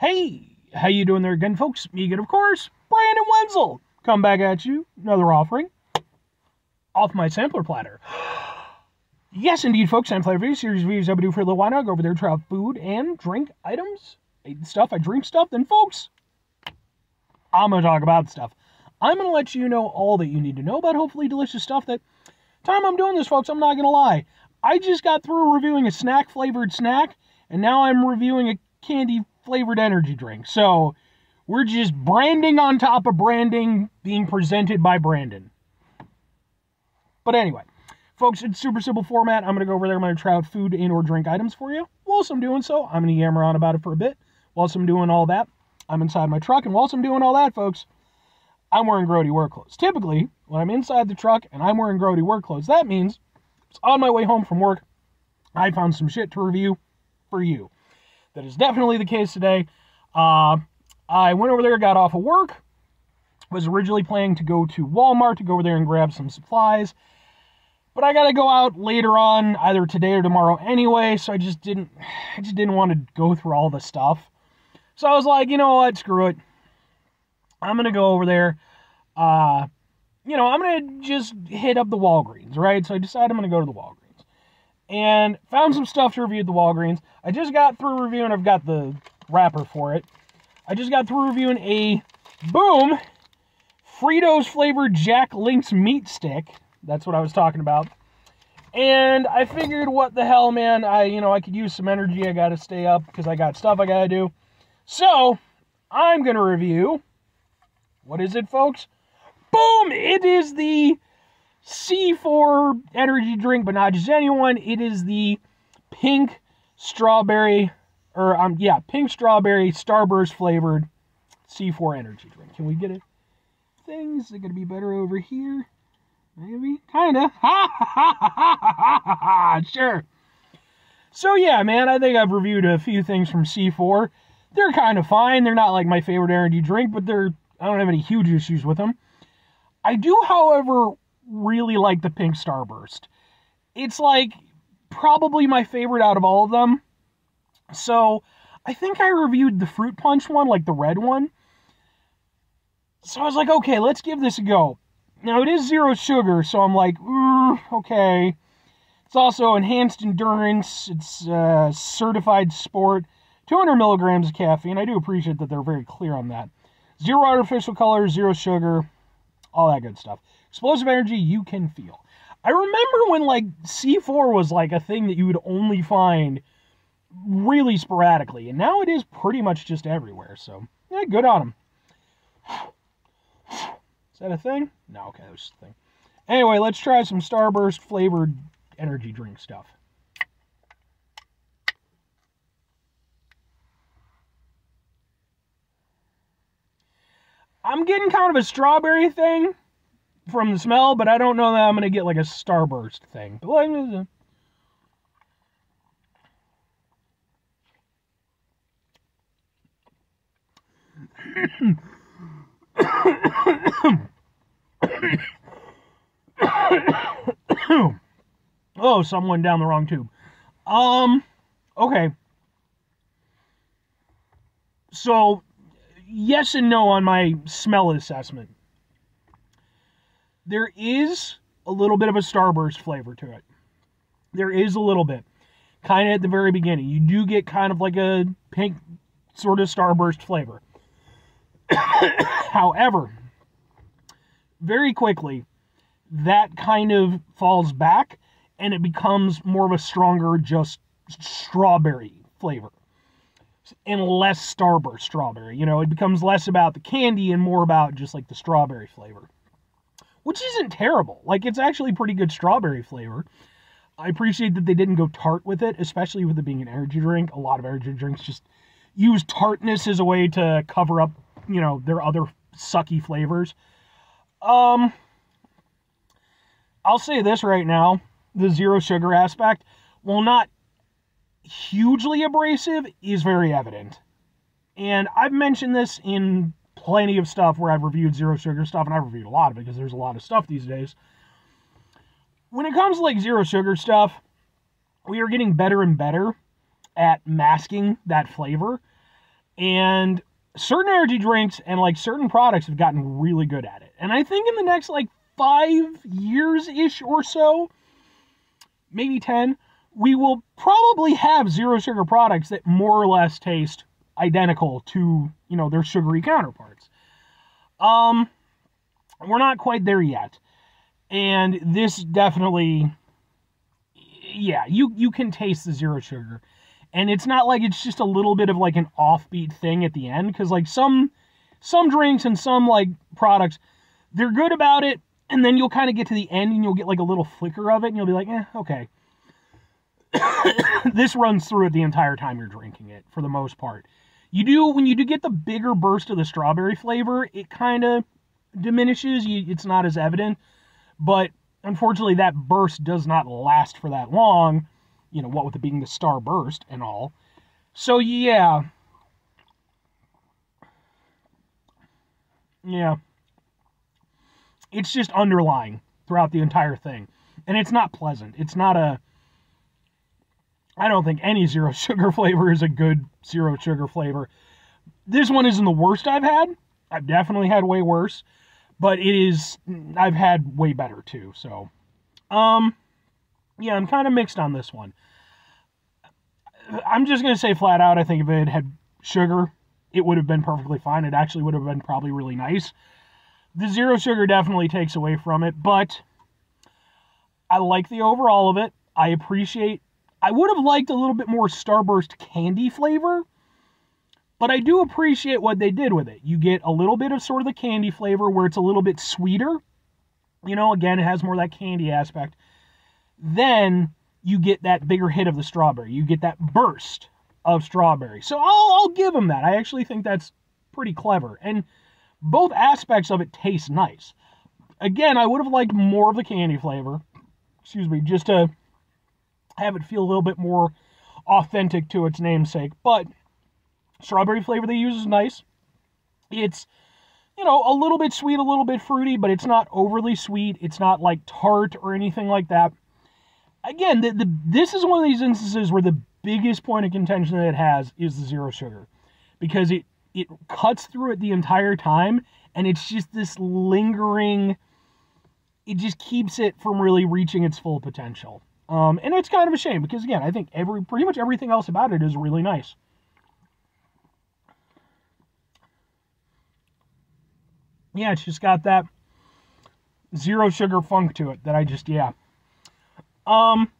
Hey, how you doing there again, folks? Me again, of course, Brandon Wenzel. Come back at you, another offering off my sampler platter. yes, indeed, folks, sampler review series reviews I do for a little while now. Go over there, try out food and drink items, I eat stuff, I drink stuff. Then, folks, I'm gonna talk about stuff. I'm gonna let you know all that you need to know about hopefully delicious stuff. That time I'm doing this, folks, I'm not gonna lie. I just got through reviewing a snack flavored snack, and now I'm reviewing a candy flavored energy drink. So we're just branding on top of branding being presented by Brandon. But anyway, folks, it's super simple format. I'm going to go over there. I'm going to try out food and or drink items for you. Whilst I'm doing so, I'm going to yammer on about it for a bit. Whilst I'm doing all that, I'm inside my truck. And whilst I'm doing all that, folks, I'm wearing grody work clothes. Typically, when I'm inside the truck and I'm wearing grody work clothes, that means it's on my way home from work. I found some shit to review for you. That is definitely the case today. Uh, I went over there, got off of work, was originally planning to go to Walmart to go over there and grab some supplies. But I gotta go out later on, either today or tomorrow anyway, so I just didn't I just didn't want to go through all the stuff. So I was like, you know what, screw it. I'm gonna go over there. Uh you know, I'm gonna just hit up the Walgreens, right? So I decided I'm gonna go to the Walgreens and found some stuff to review at the Walgreens. I just got through reviewing, I've got the wrapper for it. I just got through reviewing a boom Fritos flavored Jack Link's meat stick. That's what I was talking about. And I figured, what the hell, man? I, you know, I could use some energy. I got to stay up because I got stuff I got to do. So, I'm going to review. What is it, folks? Boom! It is the C4 energy drink, but not just anyone. It is the pink strawberry, or um, yeah, pink strawberry Starburst flavored C4 energy drink. Can we get it? Things are gonna be better over here. Maybe, kinda. Ha ha ha ha ha ha. Sure. So yeah, man, I think I've reviewed a few things from C4. They're kind of fine. They're not like my favorite energy drink, but they're I don't have any huge issues with them. I do, however, really like the pink starburst. It's like probably my favorite out of all of them. So I think I reviewed the fruit punch one, like the red one. So I was like, okay, let's give this a go. Now it is zero sugar, so I'm like, okay. It's also enhanced endurance. It's uh, certified sport. 200 milligrams of caffeine. I do appreciate that they're very clear on that. Zero artificial colors, zero sugar, all that good stuff. Explosive energy you can feel. I remember when like C4 was like a thing that you would only find really sporadically, and now it is pretty much just everywhere. So yeah, good on them. Is that a thing? No, okay, that was just a thing. Anyway, let's try some Starburst flavored energy drink stuff. I'm getting kind of a strawberry thing from the smell, but I don't know that I'm going to get like a starburst thing. But like, oh, someone down the wrong tube. Um, okay. So, yes and no on my smell assessment there is a little bit of a starburst flavor to it. There is a little bit. Kind of at the very beginning. You do get kind of like a pink sort of starburst flavor. However, very quickly, that kind of falls back and it becomes more of a stronger, just strawberry flavor and less starburst strawberry. You know, it becomes less about the candy and more about just like the strawberry flavor which isn't terrible. Like it's actually pretty good strawberry flavor. I appreciate that they didn't go tart with it, especially with it being an energy drink. A lot of energy drinks just use tartness as a way to cover up, you know, their other sucky flavors. Um I'll say this right now, the zero sugar aspect, while not hugely abrasive, is very evident. And I've mentioned this in plenty of stuff where I've reviewed zero sugar stuff, and I've reviewed a lot of it because there's a lot of stuff these days. When it comes to like zero sugar stuff, we are getting better and better at masking that flavor. And certain energy drinks and like certain products have gotten really good at it. And I think in the next like five years ish or so, maybe 10, we will probably have zero sugar products that more or less taste identical to, you know, their sugary counterparts. Um, we're not quite there yet. And this definitely, yeah, you, you can taste the zero sugar. And it's not like it's just a little bit of like an offbeat thing at the end. Cause like some, some drinks and some like products, they're good about it. And then you'll kind of get to the end and you'll get like a little flicker of it and you'll be like, eh, okay. this runs through it the entire time you're drinking it for the most part. You do when you do get the bigger burst of the strawberry flavor, it kind of diminishes. You, it's not as evident, but unfortunately, that burst does not last for that long. You know what with it being the star burst and all. So yeah, yeah, it's just underlying throughout the entire thing, and it's not pleasant. It's not a I don't think any zero sugar flavor is a good zero sugar flavor. This one isn't the worst I've had. I've definitely had way worse, but it is I've had way better too. So, um yeah, I'm kind of mixed on this one. I'm just going to say flat out I think if it had sugar, it would have been perfectly fine. It actually would have been probably really nice. The zero sugar definitely takes away from it, but I like the overall of it. I appreciate I would have liked a little bit more Starburst candy flavor, but I do appreciate what they did with it. You get a little bit of sort of the candy flavor where it's a little bit sweeter. You know, again, it has more of that candy aspect. Then you get that bigger hit of the strawberry. You get that burst of strawberry. So I'll, I'll give them that. I actually think that's pretty clever. And both aspects of it taste nice. Again, I would have liked more of the candy flavor. Excuse me, just to have it feel a little bit more authentic to its namesake. But strawberry flavor they use is nice. It's you know a little bit sweet, a little bit fruity, but it's not overly sweet. It's not like tart or anything like that. Again, the, the this is one of these instances where the biggest point of contention that it has is the zero sugar because it it cuts through it the entire time and it's just this lingering it just keeps it from really reaching its full potential um, and it's kind of a shame because again, I think every pretty much everything else about it is really nice. Yeah, it's just got that zero sugar funk to it that I just yeah. Um,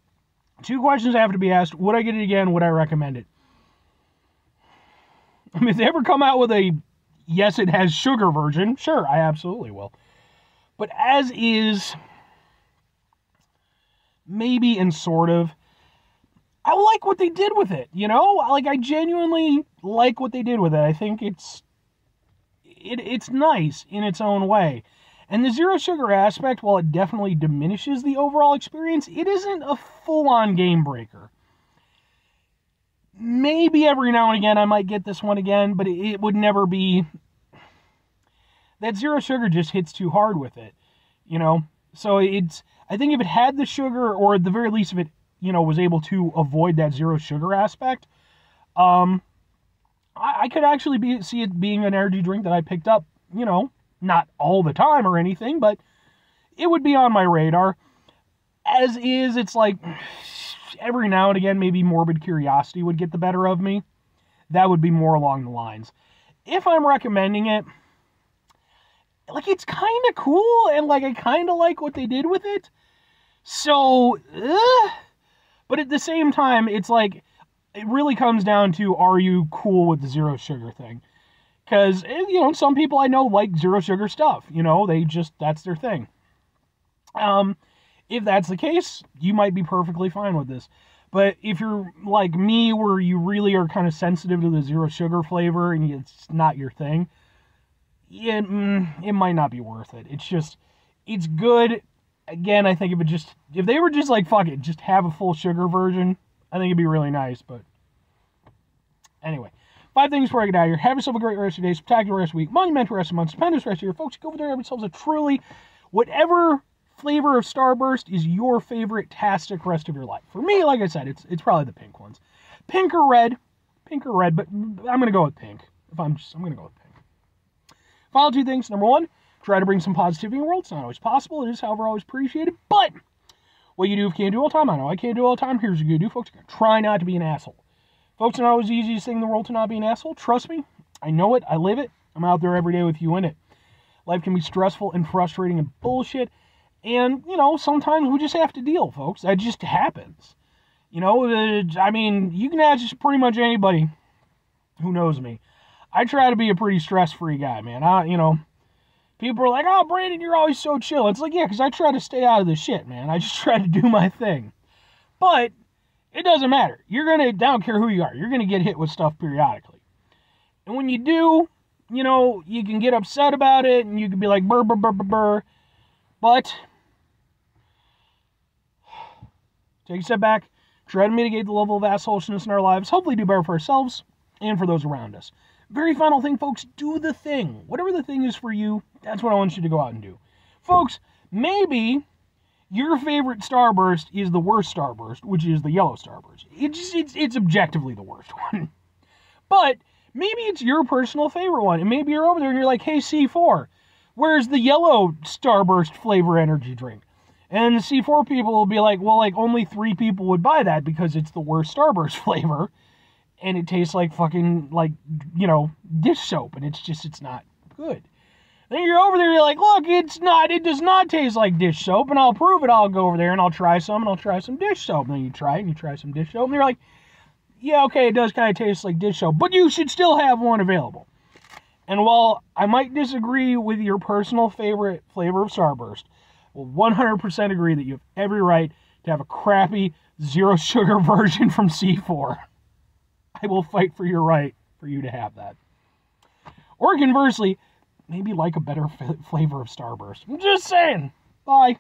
two questions I have to be asked: Would I get it again? Would I recommend it? I mean, if they ever come out with a yes, it has sugar version, sure, I absolutely will. But as is, maybe and sort of. I like what they did with it, you know? Like I genuinely like what they did with it. I think it's it it's nice in its own way. And the zero sugar aspect, while it definitely diminishes the overall experience, it isn't a full-on game breaker. Maybe every now and again I might get this one again, but it, it would never be that zero sugar just hits too hard with it, you know? So it's I think if it had the sugar, or at the very least, if it you know was able to avoid that zero sugar aspect, um, I, I could actually be see it being an energy drink that I picked up. You know, not all the time or anything, but it would be on my radar. As is, it's like every now and again, maybe morbid curiosity would get the better of me. That would be more along the lines. If I'm recommending it, like it's kind of cool and like I kind of like what they did with it. So, but at the same time, it's like it really comes down to are you cool with the zero sugar thing? Because eh, you know some people I know like zero sugar stuff. You know they just that's their thing. Um, if that's the case, you might be perfectly fine with this. But if you're like me, where you really are kind of sensitive to the zero sugar flavor and it's not your thing, it, mm, it might not be worth it. It's just, it's good again, I think if it just if they were just like fuck it, just have a full sugar version, I think it'd be really nice. But anyway, five things before I get out of here. Have yourself a great rest of your day, spectacular rest of week, monumental rest of month, stupendous rest of your folks. Go over there, have yourselves a truly whatever flavor of Starburst is your favorite tastic rest of your life. For me, like I said, it's it's probably the pink ones, pink or red. pink or red, but I'm gonna go with pink. If I'm just, I'm gonna go with pink. Final two things. Number one, try to bring some positivity in the world. It's not always possible. It is, however, always appreciated. But what you do if you can't do all the time, I know I can't do all the time. Here's what you do, folks. Try not to be an asshole. Folks, it's not always the easiest thing in the world to not be an asshole. Trust me, I know it. I live it. I'm out there every day with you in it. Life can be stressful and frustrating and bullshit. And, you know, sometimes we just have to deal, folks. That just happens. You know, uh, I mean, you can ask pretty much anybody who knows me. I try to be a pretty stress free guy, man. I, you know, people are like, oh, Brandon, you're always so chill. It's like, yeah, because I try to stay out of the shit, man. I just try to do my thing. But it doesn't matter. You're going to, I don't care who you are, you're going to get hit with stuff periodically. And when you do, you know, you can get upset about it and you can be like, burr, burr, burr, burr, burr. But take a step back, try to mitigate the level of assholeness in our lives, hopefully do better for ourselves and for those around us. Very final thing, folks, do the thing. Whatever the thing is for you, that's what I want you to go out and do. Folks, maybe your favorite starburst is the worst starburst, which is the yellow starburst. It's, it's, it's objectively the worst one. But maybe it's your personal favorite one. And maybe you're over there and you're like, hey, C4, where's the yellow starburst flavor energy drink? And the C4 people will be like, well, like only three people would buy that because it's the worst Starburst flavor. And it tastes like fucking, like, you know, dish soap. And it's just, it's not good. Then you're over there, you're like, look, it's not, it does not taste like dish soap. And I'll prove it. I'll go over there and I'll try some and I'll try some dish soap. And then you try it and you try some dish soap. And you're like, yeah, okay, it does kind of taste like dish soap. But you should still have one available. And while I might disagree with your personal favorite flavor of Starburst, will 100% agree that you have every right to have a crappy zero sugar version from C4. I will fight for your right for you to have that. Or conversely, maybe like a better flavor of Starburst. I'm just saying. Bye.